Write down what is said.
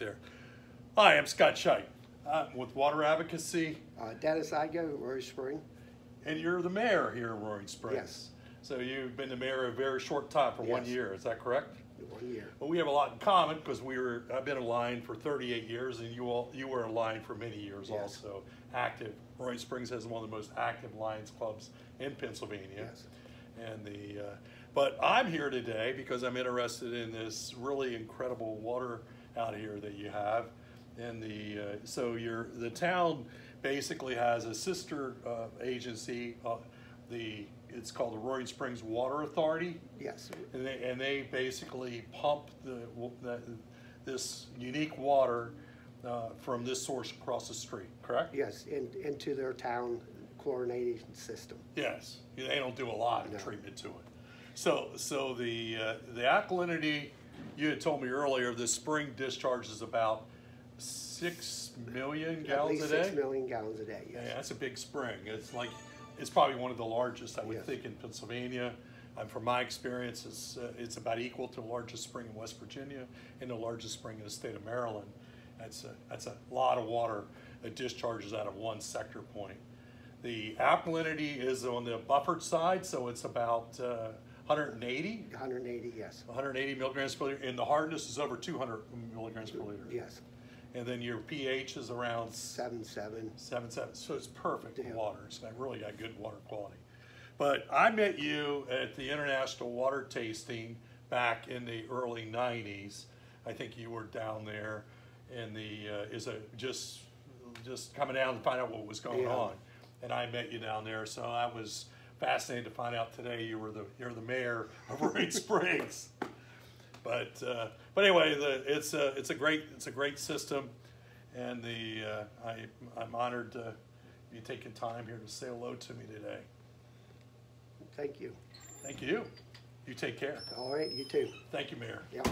there. Hi, I'm Scott Shipe. I'm with Water Advocacy, Uh, Dennis Igou, Roy Spring. and you're the mayor here in Roaring Springs. Yes. So you've been the mayor a very short time for one year. Is that correct? One year. Well, we have a lot in common because we were. I've been in line for 38 years, and you all you were in line for many years Yes. also. Active. Roaring Springs has one of the most active Lions clubs in Pennsylvania. Yes. And the, uh, but I'm here today because I'm interested in this really incredible water out here that you have. And the, uh, so your, the town basically has a sister uh, agency, uh, the, it's called the Roaring Springs Water Authority. Yes. And they, and they basically pump the, the, this unique water uh, from this source across the street, correct? Yes, in, into their town chlorination system. Yes, they don't do a lot of No. treatment to it. So, so the, uh, the alkalinity, you had told me earlier, the spring discharges about six million gallons a day? six million gallons a day, Yeah, that's a big spring. It's like, it's probably one of the largest, I would Yes. think, in Pennsylvania. And from my experience, it's, uh, it's about equal to the largest spring in West Virginia and the largest spring in the state of Maryland. That's a, that's a lot of water that discharges out of one sector point. The alkalinity is on the buffered side, so it's about uh, 180, Hundred and eighty, yes, 180 milligrams per liter, and the hardness is over 200 milligrams per liter. yes. And then your pH is around Seven, seven, seven seven. So it's perfect Yeah. water. It's got really got good water quality. But I met you at the international water tasting back in the early '90s. I think you were down there, in the uh, is a just just coming down to find out what was going Yeah. on, and I met you down there. So I was fascinated to find out today you were the you're the mayor of Roaring Springs. But uh, but anyway, the, it's a it's a great it's a great system, and the uh, I I'm honored to you taking time here to say hello to me today. thank you. Thank you. You take care. All right, you too. Thank you, Mayor. Yep.